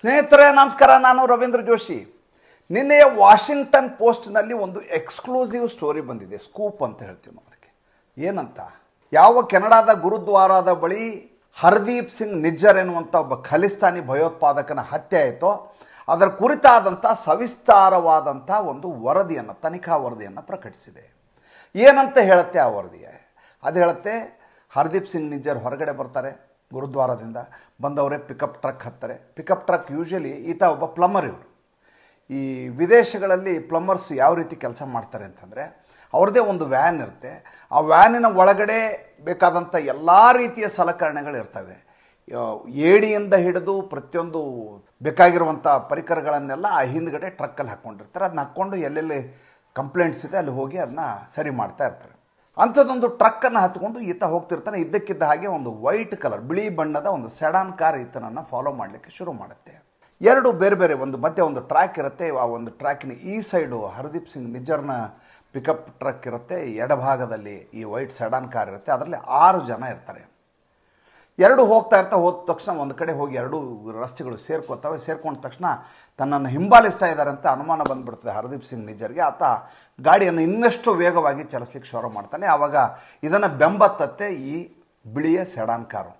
ಸ್ನೇಹಿತರೆ, ನಮಸ್ಕಾರ. ನಾನು ರವೀಂದ್ರ ಜೋಶಿ. ನಿನ್ನೆ ವಾಷಿಂಗ್ಟನ್ ಪೋಸ್ಟ್ನಲ್ಲಿ ಒಂದು ಎಕ್ಸ್ಕ್ಲೂಸಿವ್ ಸ್ಟೋರಿ ಬಂದಿದೆ. ಸ್ಕೂಪ್ ಅಂತ ಹೇಳ್ತೀವಿ ನಾವು ಅದಕ್ಕೆ. ಏನಂತ? ಯಾವ ಕೆನಡಾದ ಗುರುದ್ವಾರದ ಬಳಿ ಹರ್ದೀಪ್ ಸಿಂಗ್ ನಿಜ್ಜರ್ ಎನ್ನುವಂಥ ಒಬ್ಬ ಖಲಿಸ್ತಾನಿ ಭಯೋತ್ಪಾದಕನ ಹತ್ಯೆ ಆಯಿತೋ, ಅದರ ಕುರಿತಾದಂಥ ಸವಿಸ್ತಾರವಾದಂಥ ಒಂದು ವರದಿಯನ್ನು, ತನಿಖಾ ವರದಿಯನ್ನು ಪ್ರಕಟಿಸಿದೆ. ಏನಂತ ಹೇಳುತ್ತೆ ಆ ವರದಿಯ? ಅದು ಹೇಳುತ್ತೆ, ಹರ್ದೀಪ್ ಸಿಂಗ್ ನಿಜ್ಜರ್ ಹೊರಗಡೆ ಬರ್ತಾರೆ. ಗುರುದ್ವಾರದಿಂದ ಬಂದವರೇ ಪಿಕಪ್ ಟ್ರಕ್ ಹತ್ತಾರೆ. ಪಿಕಪ್ ಟ್ರಕ್ ಯೂಶಲಿ ಈತ ಒಬ್ಬ ಪ್ಲಮ್ಮರ್ ಇವರು. ಈ ವಿದೇಶಗಳಲ್ಲಿ ಪ್ಲಮ್ಮರ್ಸ್ ಯಾವ ರೀತಿ ಕೆಲಸ ಮಾಡ್ತಾರೆ ಅಂತಂದರೆ, ಅವ್ರದ್ದೇ ಒಂದು ವ್ಯಾನ್ ಇರುತ್ತೆ. ಆ ವ್ಯಾನಿನ ಒಳಗಡೆ ಬೇಕಾದಂಥ ಎಲ್ಲ ರೀತಿಯ ಸಲಕರಣೆಗಳು ಇರ್ತವೆ. ಏಡಿಯಿಂದ ಹಿಡಿದು ಪ್ರತಿಯೊಂದು ಬೇಕಾಗಿರುವಂಥ ಪರಿಕರಗಳನ್ನೆಲ್ಲ ಆ ಹಿಂದ್ಗಡೆ ಟ್ರಕ್ಕಲ್ಲಿ ಹಾಕ್ಕೊಂಡಿರ್ತಾರೆ ಅದನ್ನ ಹಾಕ್ಕೊಂಡು ಎಲ್ಲೆಲ್ಲಿ ಕಂಪ್ಲೇಂಟ್ಸ್ ಇದೆ ಅಲ್ಲಿ ಹೋಗಿ ಅದನ್ನ ಸರಿ ಮಾಡ್ತಾ ಇರ್ತಾರೆ. ಅಂಥದ್ದೊಂದು ಟ್ರಕ್ಕನ್ನು ಹತ್ಕೊಂಡು ಈತ ಹೋಗ್ತಿರ್ತಾನೆ. ಇದ್ದಕ್ಕಿದ್ದ ಹಾಗೆ ಒಂದು ವೈಟ್ ಕಲರ್ ಬಿಳಿ ಬಣ್ಣದ ಒಂದು ಸೆಡಾನ್ ಕಾರ್ ಈತನನ್ನು ಫಾಲೋ ಮಾಡಲಿಕ್ಕೆ ಶುರು ಮಾಡುತ್ತೆ. ಎರಡು ಬೇರೆ ಬೇರೆ ಒಂದು ಮಧ್ಯೆ ಒಂದು ಟ್ರ್ಯಾಕ್ ಇರುತ್ತೆ. ಆ ಒಂದು ಟ್ರ್ಯಾಕಿನ ಈ ಸೈಡು ಹರ್ದೀಪ್ ಸಿಂಗ್ ನಿಜರ್ನ ಪಿಕಪ್ ಟ್ರಕ್ ಇರುತ್ತೆ. ಎಡಭಾಗದಲ್ಲಿ ಈ ವೈಟ್ ಸೆಡಾನ್ ಕಾರ್ ಇರುತ್ತೆ. ಅದರಲ್ಲಿ ಆರು ಜನ ಇರ್ತಾರೆ. ಎರಡು ಹೋಗ್ತಾ ಇರ್ತಾ ಹೋದ ತಕ್ಷಣ ಒಂದು ಕಡೆ ಹೋಗಿ ಎರಡು ರಸ್ತೆಗಳು ಸೇರ್ಕೋತವೆ. ಸೇರ್ಕೊಂಡ ತಕ್ಷಣ ತನ್ನನ್ನು ಹಿಂಬಾಲಿಸ್ತಾ ಇದ್ದಾರೆ ಅಂತ ಅನುಮಾನ ಬಂದ್ಬಿಡ್ತದೆ ಹರ್ದೀಪ್ ಸಿಂಗ್ ನಿಜರಿಗೆ ಆತ ಗಾಡಿಯನ್ನು ಇನ್ನಷ್ಟು ವೇಗವಾಗಿ ಚಲಿಸ್ಲಿಕ್ಕೆ ಶುರು ಮಾಡ್ತಾನೆ. ಆವಾಗ ಇದನ್ನು ಬೆಂಬತ್ತತ್ತೆ ಈ ಬಿಳಿಯ ಸೆಡಾನ್ ಕಾರು.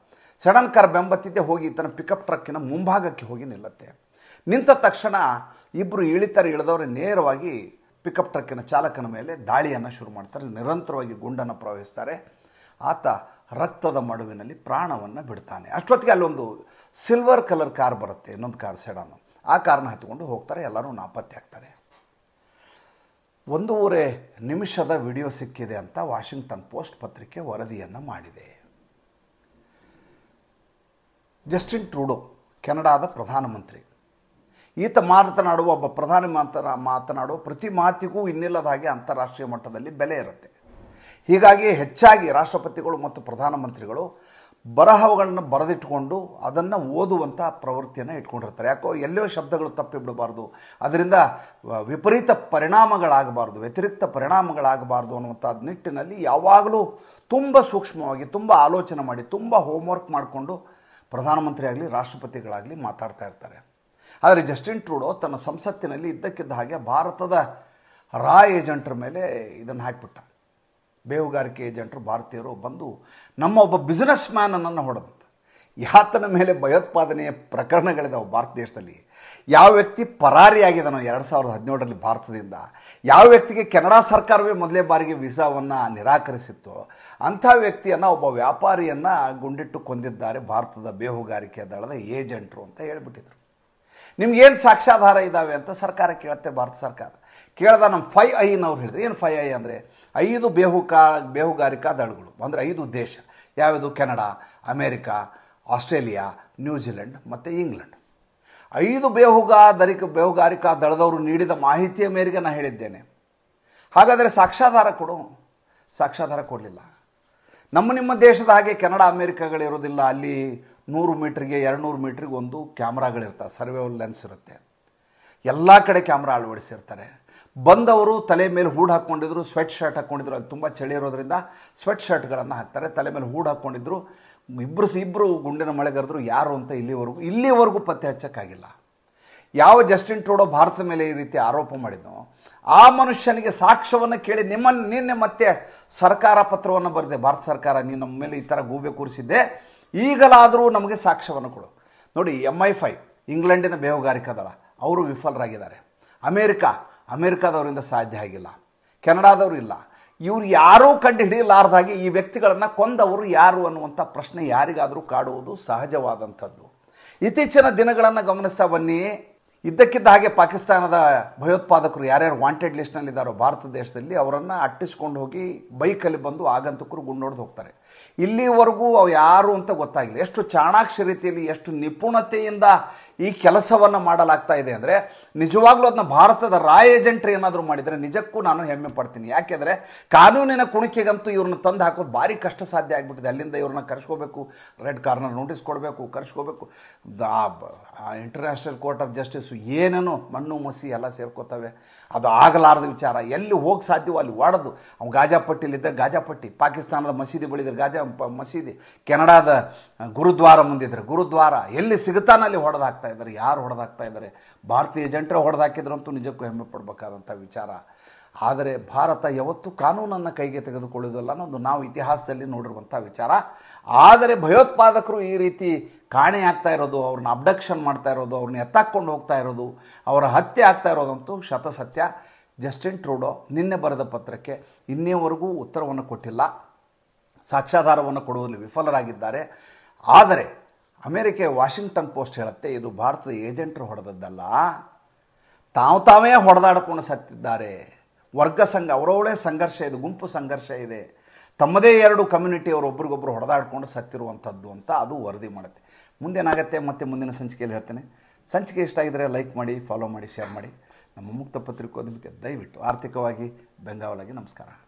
ಸೆಡಾನ್ ಕಾರ್ ಬೆಂಬತ್ತಿದ್ದೆ ಹೋಗಿ ಈತನ ಪಿಕಪ್ ಟ್ರಕ್ಕಿನ ಮುಂಭಾಗಕ್ಕೆ ಹೋಗಿ ನಿಲ್ಲತ್ತೆ. ನಿಂತ ತಕ್ಷಣ ಇಬ್ಬರು ಇಳಿತಾರೆ ಇಳಿದವರು ನೇರವಾಗಿ ಪಿಕಪ್ ಟ್ರಕ್ಕಿನ ಚಾಲಕನ ಮೇಲೆ ದಾಳಿಯನ್ನು ಶುರು ಮಾಡ್ತಾರೆ. ನಿರಂತರವಾಗಿ ಗುಂಡನ್ನು ಪ್ರವಹಿಸ್ತಾರೆ. ಆತ ರಕ್ತದ ಮಡುವಿನಲ್ಲಿ ಪ್ರಾಣವನ್ನು ಬಿಡ್ತಾನೆ. ಅಷ್ಟೊತ್ತಿಗೆ ಅಲ್ಲೊಂದು ಸಿಲ್ವರ್ ಕಲರ್ ಕಾರ್ ಬರುತ್ತೆ, ಇನ್ನೊಂದು ಕಾರ್ ಸೆಡಾನು ಆ ಕಾರ್ನ ಹತ್ಕೊಂಡು ಹೋಗ್ತಾರೆ, ಎಲ್ಲರೂ ನಾಪತ್ತೆ ಆಗ್ತಾರೆ. ಒಂದೂವರೆ ನಿಮಿಷದ ವಿಡಿಯೋ ಸಿಕ್ಕಿದೆ ಅಂತ ವಾಷಿಂಗ್ಟನ್ ಪೋಸ್ಟ್ ಪತ್ರಿಕೆ ವರದಿಯನ್ನು ಮಾಡಿದೆ. ಜಸ್ಟಿನ್ ಟ್ರೂಡೋ ಕೆನಡಾದ ಪ್ರಧಾನಮಂತ್ರಿ. ಈತ ಮಾತನಾಡುವ ಒಬ್ಬ ಪ್ರಧಾನಿ ಮಾತನ, ಮಾತನಾಡುವ ಪ್ರತಿ ಮಾತಿಗೂ ಇನ್ನಿಲ್ಲದ ಹಾಗೆ ಅಂತಾರಾಷ್ಟ್ರೀಯ ಮಟ್ಟದಲ್ಲಿ ಬೆಲೆ ಇರುತ್ತೆ. ಹೀಗಾಗಿ ಹೆಚ್ಚಾಗಿ ರಾಷ್ಟ್ರಪತಿಗಳು ಮತ್ತು ಪ್ರಧಾನಮಂತ್ರಿಗಳು ಬರಹಗಳನ್ನು ಬರೆದಿಟ್ಕೊಂಡು ಅದನ್ನು ಓದುವಂಥ ಪ್ರವೃತ್ತಿಯನ್ನು ಇಟ್ಕೊಂಡಿರ್ತಾರೆ. ಯಾಕೋ ಎಲ್ಲೋ ಶಬ್ದಗಳು ತಪ್ಪಿ ಬಿಡಬಾರ್ದು. ಅದರಿಂದ ವಿಪರೀತ ಪರಿಣಾಮಗಳಾಗಬಾರ್ದು, ವ್ಯತಿರಿಕ್ತ ಪರಿಣಾಮಗಳಾಗಬಾರ್ದು ಅನ್ನುವಂಥ ನಿಟ್ಟಿನಲ್ಲಿ ಯಾವಾಗಲೂ ತುಂಬ ಸೂಕ್ಷ್ಮವಾಗಿ, ತುಂಬ ಆಲೋಚನೆ ಮಾಡಿ, ತುಂಬ ಹೋಮ್ವರ್ಕ್ ಮಾಡಿಕೊಂಡು ಪ್ರಧಾನಮಂತ್ರಿ ಆಗಲಿ, ರಾಷ್ಟ್ರಪತಿಗಳಾಗಲಿ ಮಾತಾಡ್ತಾ ಇರ್ತಾರೆ. ಆದರೆ ಜಸ್ಟಿನ್ ಟ್ರೂಡೋ ತನ್ನ ಸಂಸತ್ತಿನಲ್ಲಿ ಇದ್ದಕ್ಕಿದ್ದ ಹಾಗೆ ಭಾರತದ ರಾ ಏಜೆಂಟ್ರ ಮೇಲೆ ಇದನ್ನು ಹಾಕಿಬಿಟ್ಟ. ಬೇಹುಗಾರಿಕೆ ಏಜೆಂಟರು, ಭಾರತೀಯರು ಬಂದು ನಮ್ಮ ಒಬ್ಬ ಬಿಸ್ನೆಸ್ ಮ್ಯಾನನ್ನು ಹೊಡೆದಂತ. ಯಾತನ ಮೇಲೆ ಭಯೋತ್ಪಾದನೆಯ ಪ್ರಕರಣಗಳಿದಾವೆ ಭಾರತ ದೇಶದಲ್ಲಿ. ಯಾವ ವ್ಯಕ್ತಿ ಪರಾರಿಯಾಗಿದ್ದಾನೋ ಎರಡು ಸಾವಿರದ ಹದಿನೇಳರಲ್ಲಿ ಭಾರತದಿಂದ, ಯಾವ ವ್ಯಕ್ತಿಗೆ ಕೆನಡಾ ಸರ್ಕಾರವೇ ಮೊದಲೇ ಬಾರಿಗೆ ವೀಸಾವನ್ನು ನಿರಾಕರಿಸಿತ್ತು, ಅಂಥ ವ್ಯಕ್ತಿಯನ್ನು ಒಬ್ಬ ವ್ಯಾಪಾರಿಯನ್ನು ಗುಂಡಿಟ್ಟು ಕೊಂದಿದ್ದಾರೆ ಭಾರತದ ಬೇಹುಗಾರಿಕೆ ದಳದ ಏಜೆಂಟ್ರು ಅಂತ ಹೇಳಿಬಿಟ್ಟಿದ್ರು. ನಿಮ್ಗೇನು ಸಾಕ್ಷ್ಯಾಧಾರ ಇದ್ದಾವೆ ಅಂತ ಸರ್ಕಾರ ಕೇಳುತ್ತೆ ಭಾರತ ಸರ್ಕಾರ. ಕೇಳ್ದ ನಮ್ಮ ಫೈ ಐನವ್ರು ಹೇಳಿದ್ರು. ಏನು ಫೈ ಐ ಅಂದರೆ? ಐದು ಬೇಹುಕಾ, ಬೇಹುಗಾರಿಕಾ ದಳಗಳು, ಅಂದರೆ ಐದು ದೇಶ. ಯಾವುದು Canada, America, Australia, New Zealand ಮತ್ತು ಇಂಗ್ಲೆಂಡ್. ಐದು ಬೇಹುಗಾರಿಕ ಬೇಹುಗಾರಿಕಾ ದಳದವರು ನೀಡಿದ ಮಾಹಿತಿಯ ಮೇರೆಗೆ ನಾನು ಹೇಳಿದ್ದೇನೆ. ಹಾಗಾದರೆ ಸಾಕ್ಷ್ಯಾಧಾರ ಕೊಡು. ಸಾಕ್ಷ್ಯಾಧಾರ ಕೊಡಲಿಲ್ಲ. ನಮ್ಮ ನಿಮ್ಮ ದೇಶದ ಹಾಗೆ ಕೆನಡಾ ಅಮೇರಿಕಾಗಳಿರೋದಿಲ್ಲ ಅಲ್ಲಿ ನೂರು ಮೀಟ್ರಿಗೆ ಎರಡು ನೂರು ಮೀಟ್ರಿಗೆ ಒಂದು ಕ್ಯಾಮ್ರಾಗಳಿರ್ತವೆ. ಸರ್ವೇವಲ್ ಲೆನ್ಸ್ ಇರುತ್ತೆ. ಎಲ್ಲ ಕಡೆ ಕ್ಯಾಮ್ರಾ ಅಳವಡಿಸಿರ್ತಾರೆ. ಬಂದವರು ತಲೆ ಮೇಲೆ ಹೂಡು ಹಾಕ್ಕೊಂಡಿದ್ರು ಸ್ವೆಟ್ ಶರ್ಟ್ ಹಾಕ್ಕೊಂಡಿದ್ರು ಅದು ತುಂಬ ಚಳಿ ಇರೋದ್ರಿಂದ ಸ್ವೆಟ್ ಶರ್ಟ್ಗಳನ್ನು ಹಾಕ್ತಾರೆ, ತಲೆ ಮೇಲೆ ಹೂಡು ಹಾಕ್ಕೊಂಡಿದ್ರು ಇಬ್ಬರು ಇಬ್ಬರು ಗುಂಡಿನ ಮಳೆಗರೆದ್ರು ಯಾರು ಅಂತ ಇಲ್ಲಿವರೆಗೂ ಇಲ್ಲಿವರೆಗೂ ಪತ್ತೆ ಹಚ್ಚೋಕ್ಕಾಗಿಲ್ಲ. ಯಾವ ಜಸ್ಟಿನ್ ಟ್ರೂಡೋ ಭಾರತದ ಮೇಲೆ ಈ ರೀತಿ ಆರೋಪ ಮಾಡಿದ್ನೋ, ಆ ಮನುಷ್ಯನಿಗೆ ಸಾಕ್ಷ್ಯವನ್ನು ಕೇಳಿ ನಿಮ್ಮನ್ನು ನಿನ್ನೆ ಮತ್ತೆ ಸರ್ಕಾರ ಪತ್ರವನ್ನು ಬರೆದೆ, ಭಾರತ ಸರ್ಕಾರ ನೀನು ನಮ್ಮ ಮೇಲೆ ಈ ಥರ ಗೂಬೆ ಕೂರಿಸಿದ್ದೆ, ಈಗಲಾದರೂ ನಮಗೆ ಸಾಕ್ಷ್ಯವನ್ನು ಕೊಡು. ನೋಡಿ ಎಂ ಐ ಫೈ ಇಂಗ್ಲೆಂಡಿನ ಬೇಹುಗಾರಿಕಾ ದಳ ಅವರು ವಿಫಲರಾಗಿದ್ದಾರೆ. ಅಮೇರಿಕಾ ಅಮೇರಿಕಾದವರಿಂದ ಸಾಧ್ಯ ಆಗಿಲ್ಲ. ಕೆನಡಾದವರು ಇಲ್ಲ. ಇವರು ಯಾರೂ ಕಂಡು ಹಿಡಿಯಲಾರ್ದಾಗೆ ಈ ವ್ಯಕ್ತಿಗಳನ್ನು ಕೊಂದವರು ಯಾರು ಅನ್ನುವಂಥ ಪ್ರಶ್ನೆ ಯಾರಿಗಾದರೂ ಕಾಡುವುದು ಸಹಜವಾದಂಥದ್ದು. ಇತ್ತೀಚಿನ ದಿನಗಳನ್ನು ಗಮನಿಸ್ತಾ ಬನ್ನಿ. ಇದ್ದಕ್ಕಿದ್ದ ಹಾಗೆ ಪಾಕಿಸ್ತಾನದ ಭಯೋತ್ಪಾದಕರು ಯಾರ್ಯಾರು ವಾಂಟೆಡ್ ಲಿಸ್ಟ್ನಲ್ಲಿದ್ದಾರೋ ಭಾರತ ದೇಶದಲ್ಲಿ ಅವರನ್ನು ಅಟ್ಟಿಸ್ಕೊಂಡು ಹೋಗಿ ಬೈಕಲ್ಲಿ ಬಂದು ಆಗಂತಕರು ಗುಂಡೋಡ್ದು ಹೋಗ್ತಾರೆ. ಇಲ್ಲಿವರೆಗೂ ಅವು ಯಾರು ಅಂತ ಗೊತ್ತಾಗಿಲ್ಲ. ಎಷ್ಟು ಚಾಣಾಕ್ಷ ರೀತಿಯಲ್ಲಿ, ಎಷ್ಟು ನಿಪುಣತೆಯಿಂದ ಈ ಕೆಲಸವನ್ನು ಮಾಡಲಾಗ್ತಾ ಇದೆ ಅಂದರೆ ನಿಜವಾಗ್ಲೂ ಅದನ್ನ ಭಾರತದ ರಾ ಏಜೆಂಟ್ರಿ ಏನಾದರೂ ಮಾಡಿದರೆ ನಿಜಕ್ಕೂ ನಾನು ಹೆಮ್ಮೆ ಪಡ್ತೀನಿ. ಯಾಕೆಂದರೆ ಕಾನೂನಿನ ಕುಣಿಕೆಗಂತೂ ಇವ್ರನ್ನ ತಂದು ಹಾಕೋದು ಭಾರಿ ಕಷ್ಟ ಸಾಧ್ಯ ಆಗಿಬಿಟ್ಟಿದೆ. ಅಲ್ಲಿಂದ ಇವ್ರನ್ನ ಕರ್ಸ್ಕೋಬೇಕು, ರೆಡ್ ಕಾರ್ನರ್ ನೋಟಿಸ್ ಕೊಡಬೇಕು, ಕರ್ಸ್ಕೋಬೇಕು. ಇಂಟರ್ನ್ಯಾಷನಲ್ ಕೋರ್ಟ್ ಆಫ್ ಜಸ್ಟಿಸು ಏನೇನೋ ಮಣ್ಣು, ಮಸಿ ಎಲ್ಲ ಸೇರ್ಕೋತವೆ. ಅದು ಆಗಲಾರದ ವಿಚಾರ. ಎಲ್ಲಿ ಹೋಗಿ ಸಾಧ್ಯವೋ ಅಲ್ಲಿ ಒಡೆದು ಅವ್ನು ಗಾಜಾಪಟ್ಟಿಲಿದ್ದ ಗಾಜಾಪಟ್ಟಿ, ಪಾಕಿಸ್ತಾನದ ಮಸೀದಿ ಬಳಿದ್ರೆ ಗಾಜಾ ಮಸೀದಿ, ಕೆನಡಾದ ಗುರುದ್ವಾರ ಮುಂದಿದ್ರೆ ಗುರುದ್ವಾರ ಎಲ್ಲಿ ಸಿಗುತ್ತಾನ ಅಲ್ಲಿ ಹೊಡೆದಾಕ್ತಾ ಇದ್ದಾರೆ. ಯಾರು ಹೊಡೆದಾಕ್ತಾ ಇದ್ದಾರೆ? ಭಾರತೀಯ ಜನರೇ ಹೊಡೆದಾಕಿದ್ರಂತೂ ನಿಜಕ್ಕೂ ಹೆಮ್ಮೆ ಪಡಬೇಕಾದಂಥ ವಿಚಾರ. ಆದರೆ ಭಾರತ ಯಾವತ್ತೂ ಕಾನೂನನ್ನು ಕೈಗೆ ತೆಗೆದುಕೊಳ್ಳುವುದಿಲ್ಲ ಅನ್ನೋದು ನಾವು ಇತಿಹಾಸದಲ್ಲಿ ನೋಡಿರುವಂಥ ವಿಚಾರ. ಆದರೆ ಭಯೋತ್ಪಾದಕರು ಈ ರೀತಿ ಕಾಣೆಯಾಗ್ತಾ ಇರೋದು, ಅವ್ರನ್ನ ಅಬ್ಡಕ್ಷನ್ ಮಾಡ್ತಾ ಇರೋದು, ಅವ್ರನ್ನ ಎತ್ತಾಕೊಂಡು ಹೋಗ್ತಾ ಇರೋದು, ಅವರ ಹತ್ಯೆ ಆಗ್ತಾ ಇರೋದಂತೂ ಶತಸತ್ಯ. ಜಸ್ಟಿನ್ ಟ್ರೂಡೋ ನಿನ್ನೆ ಬರೆದ ಪತ್ರಕ್ಕೆ ಇನ್ನೇವರೆಗೂ ಉತ್ತರವನ್ನು ಕೊಟ್ಟಿಲ್ಲ, ಸಾಕ್ಷ್ಯಾಧಾರವನ್ನು ಕೊಡುವಲ್ಲಿ ವಿಫಲರಾಗಿದ್ದಾರೆ. ಆದರೆ ಅಮೆರಿಕ ವಾಷಿಂಗ್ಟನ್ ಪೋಸ್ಟ್ ಹೇಳುತ್ತೆ, ಇದು ಭಾರತದ ಏಜೆಂಟರು ಹೊಡೆದದ್ದಲ್ಲ, ತಾವು ತಾವೇ ಹೊಡೆದಾಡಿಕೊಂಡು ಸತ್ತಿದ್ದಾರೆ. ವರ್ಗ ಸಂಘ, ಅವರವಳೇ ಸಂಘರ್ಷ ಇದೆ, ಗುಂಪು ಸಂಘರ್ಷ ಇದೆ. ತಮ್ಮದೇ ಎರಡು ಕಮ್ಯುನಿಟಿ ಅವರು ಒಬ್ರಿಗೊಬ್ರು ಹೊಡೆದಾಡ್ಕೊಂಡು ಸತ್ತಿರುವಂಥದ್ದು ಅಂತ ಅದು ವರದಿ ಮಾಡುತ್ತೆ. ಮುಂದೇನಾಗತ್ತೆ ಮತ್ತೆ ಮುಂದಿನ ಸಂಚಿಕೆಯಲ್ಲಿ ಹೇಳ್ತೇನೆ. ಸಂಚಿಕೆ ಇಷ್ಟ ಆಗಿದರೆ ಲೈಕ್ ಮಾಡಿ ಫಾಲೋ ಮಾಡಿ ಶೇರ್ ಮಾಡಿ. ನಮ್ಮ ಮುಕ್ತ ಪತ್ರಿಕೋದ್ಯಮಕ್ಕೆ ದಯವಿಟ್ಟು ಆರ್ಥಿಕವಾಗಿ ಬೆಂಗಾವಲಾಗಿ ನಮಸ್ಕಾರ.